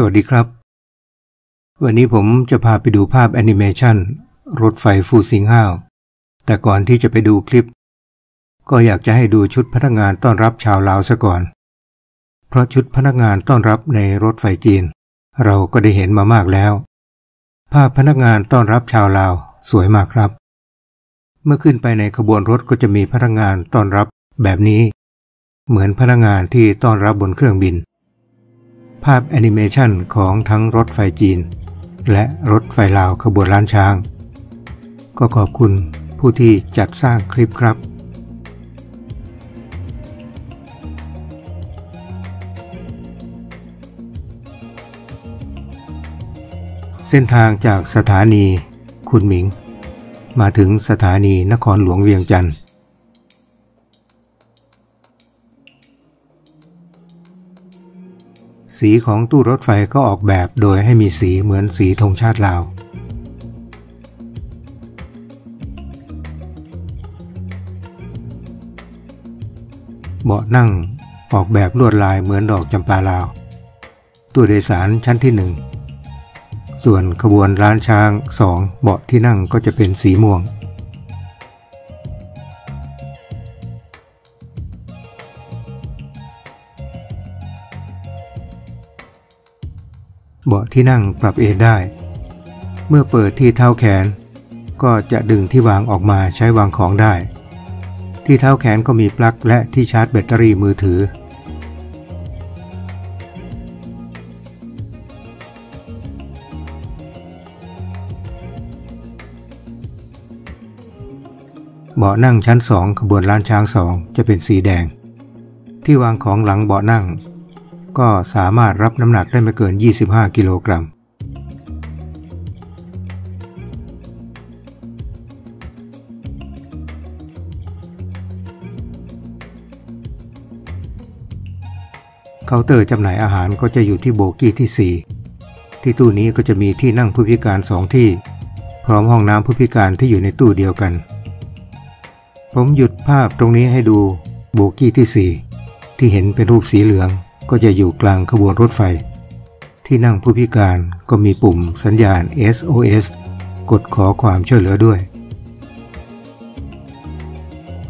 สวัสดีครับ วันนี้ผมจะพาไปดูภาพแอนิเมชันรถไฟฟูซิงห้าว แต่ก่อนที่จะไปดูคลิป ก็อยากจะให้ดูชุดพนักงานต้อนรับชาวลาวซะก่อน เพราะชุดพนักงานต้อนรับในรถไฟจีน เราก็ได้เห็นมามากแล้ว ภาพพนักงานต้อนรับชาวลาวสวยมากครับ เมื่อขึ้นไปในขบวนรถก็จะมีพนักงานต้อนรับแบบนี้ เหมือนพนักงานที่ต้อนรับบนเครื่องบิน ภาพแอนิเมชันของทั้งรถไฟจีน และรถไฟลาวขบวนล้านช้าง ก็ขอบคุณผู้ที่จัดสร้างคลิปครับ เส้นทางจากสถานีคุณหมิง มาถึงสถานีนครหลวงเวียงจันทร์ สีของตู้รถไฟก็ออกแบบโดยให้มีสีเหมือนสีธงชาติลาว เบาะนั่งออกแบบลวดลายเหมือนดอกจำปาลาว ตู้โดยสารชั้นที่หนึ่ง ส่วนขบวนล้านช้างสองเบาะที่นั่งก็จะเป็นสีม่วง เบาะที่นั่งปรับเอนได้ เมื่อเปิดที่เท้าแขน ก็จะดึงที่วางออกมาใช้วางของได้ ที่เท้าแขนก็มีปลั๊กและที่ชาร์จแบตเตอรี่มือถือ เบาะนั่งชั้นสองขบวนล้านช้างสองจะเป็นสีแดง ที่วางของหลังเบาะนั่ง ก็สามารถรับน้ำหนักได้ไม่เกิน 25 กิโลกรัม เคาน์เตอร์จำหน่ายอาหารก็จะอยู่ที่โบกี้ที่ 4 ที่ตู้นี้ก็จะมีที่นั่งผู้พิการสองที่ พร้อมห้องน้ำผู้พิการที่อยู่ในตู้เดียวกัน ผมหยุดภาพตรงนี้ให้ดูโบกี้ที่ 4 ที่เห็นเป็นรูปสีเหลือง ก็จะอยู่กลางขบวนรถไฟ ที่นั่งผู้พิการก็มีปุ่มสัญญาณ SOS กดขอความช่วยเหลือด้วย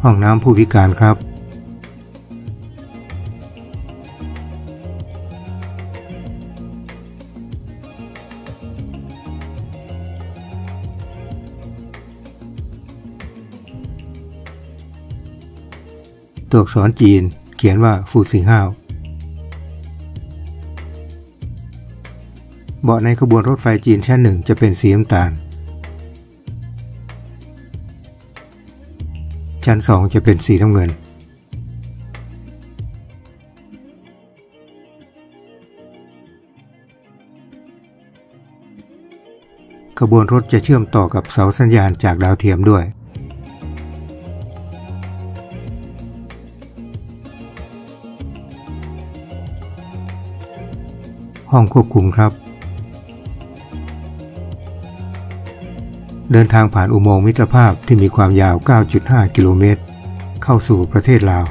ห้องน้ำผู้พิการครับ ตัวอักษรจีนเขียนว่าฟูซิงห้าว เบาะในขบวนรถไฟจีนชั้นหนึ่งจะเป็นสีน้ำตาล ชั้นสองจะเป็นสีน้ำเงิน ขบวนรถจะเชื่อมต่อกับเสาสัญญาณจากดาวเทียมด้วยห้องควบคุมครับ เดินทางผ่านอุโมงค์มิตรภาพที่มีความยาว 9.5 กิโลเมตร เข้าสู่ประเทศลาว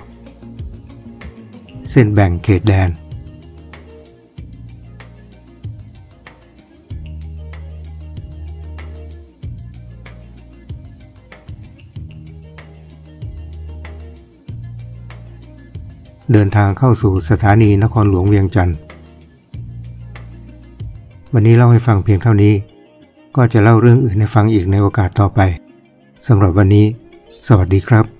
เส้นแบ่งเขตแดน เดินทางเข้าสู่สถานีนครหลวงเวียงจันทร์ วันนี้เล่าให้ฟังเพียงเท่านี้ ก็จะเล่าเรื่องอื่นให้ฟังอีกในโอกาสต่อไปสำหรับวันนี้ สวัสดีครับ